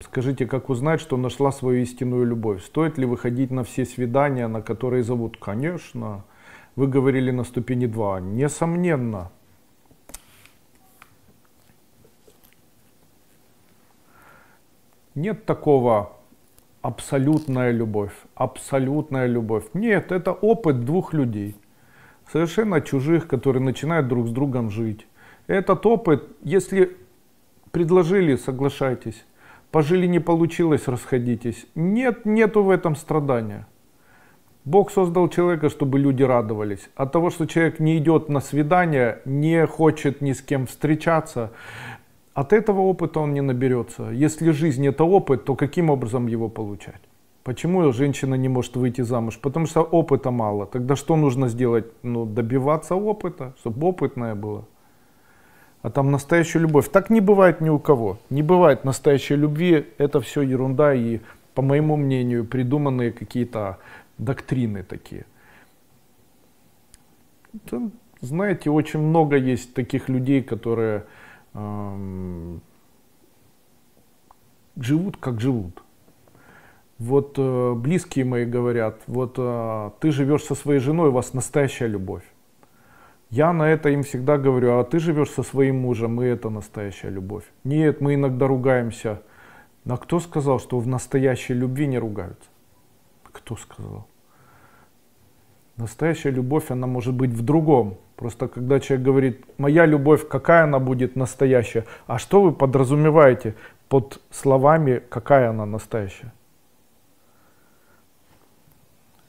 Скажите, как узнать, что нашла свою истинную любовь? Стоит ли выходить на все свидания, на которые зовут? Конечно. Вы говорили на ступени 2. Несомненно. Нет такого абсолютная любовь, абсолютная любовь. Нет, это опыт двух людей, совершенно чужих, которые начинают друг с другом жить. Этот опыт, если предложили, соглашайтесь. Пожили не получилось, расходитесь. Нет, нету в этом страдания. Бог создал человека, чтобы люди радовались. От того, что человек не идет на свидание, не хочет ни с кем встречаться, от этого опыта он не наберется. Если жизнь это опыт, то каким образом его получать? Почему женщина не может выйти замуж? Потому что опыта мало. Тогда что нужно сделать? Ну, добиваться опыта, чтобы опытная была а там настоящая любовь. Так не бывает ни у кого. Не бывает настоящей любви. Это все ерунда и, по моему мнению, придуманные какие-то доктрины такие. Там, знаете, очень много есть таких людей, которые эм, живут как живут. Вот э, близкие мои говорят, вот э, ты живешь со своей женой, у вас настоящая любовь. Я на это им всегда говорю, а ты живешь со своим мужем, и это настоящая любовь. Нет, мы иногда ругаемся. А кто сказал, что в настоящей любви не ругаются? Кто сказал? Настоящая любовь, она может быть в другом. Просто когда человек говорит, моя любовь, какая она будет настоящая? А что вы подразумеваете под словами, какая она настоящая?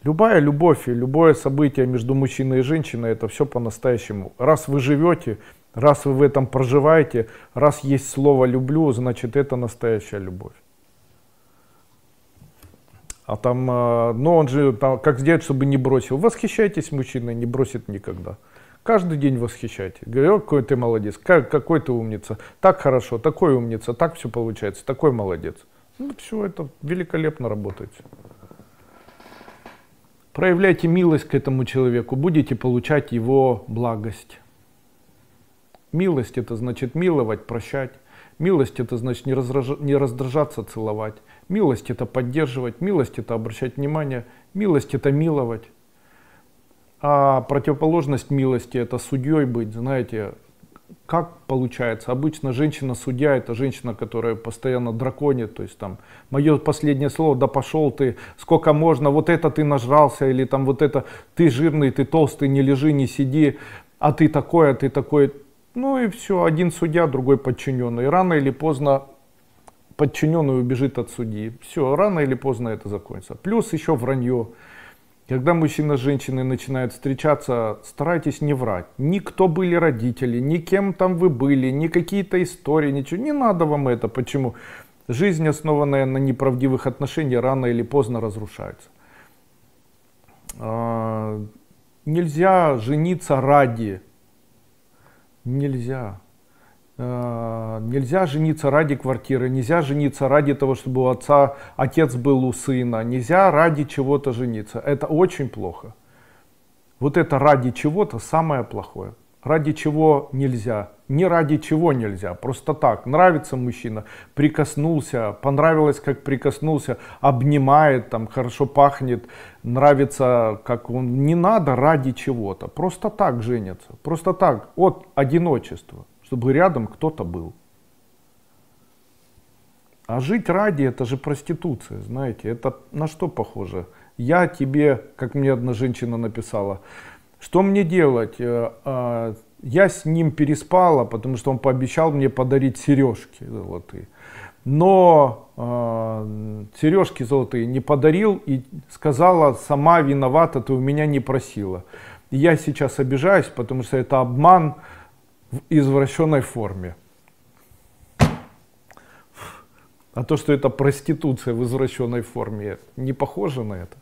Любая любовь и любое событие между мужчиной и женщиной, это все по-настоящему. Раз вы живете, раз вы в этом проживаете, раз есть слово «люблю», значит это настоящая любовь. А там, ну он же, там, как сделать, чтобы не бросил? Восхищайтесь мужчиной, не бросит никогда. Каждый день восхищайте. Говорю, какой ты молодец, как, какой ты умница, так хорошо, такой умница, так все получается, такой молодец. Ну, все это великолепно работает. Проявляйте милость к этому человеку, будете получать его благость. Милость это значит миловать, прощать. Милость это значит не, раздража, не раздражаться, целовать. Милость это поддерживать. Милость это обращать внимание. Милость это миловать. А противоположность милости это судьей быть, знаете, как получается? Обычно женщина-судья это женщина, которая постоянно драконит, то есть там мое последнее слово, да пошел ты, сколько можно, вот это ты нажрался, или там вот это ты жирный, ты толстый, не лежи, не сиди, а ты такой, а ты такой. Ну и все, один судья, другой подчиненный. Рано или поздно подчиненный убежит от судьи. Все, рано или поздно это закончится. Плюс еще вранье. Когда мужчина с женщиной начинают встречаться, старайтесь не врать. Ни кто были родители, ни кем там вы были, ни какие-то истории, ничего. Не надо вам это. Почему? Жизнь, основанная на неправдивых отношениях, рано или поздно разрушается. А, нельзя жениться ради. Нельзя. Нельзя жениться ради квартиры, нельзя жениться ради того, чтобы у отца отец был у сына, нельзя ради чего-то жениться. Это очень плохо. Вот это ради чего-то самое плохое. Ради чего нельзя? Не ради чего нельзя, просто так. Нравится мужчина, прикоснулся, понравилось, как прикоснулся, обнимает, там хорошо пахнет, нравится, как он. Не надо ради чего-то, просто так женятся, просто так, от одиночества чтобы рядом кто-то был. А жить ради это же проституция, знаете, это на что похоже? Я тебе, как мне одна женщина написала, что мне делать? Э, а, я с ним переспала, потому что он пообещал мне подарить сережки золотые. Но э, сережки золотые не подарил и сказала, сама виновата, ты у меня не просила. И я сейчас обижаюсь, потому что это обман, в извращенной форме. А то, что это проституция в извращенной форме, не похоже на это.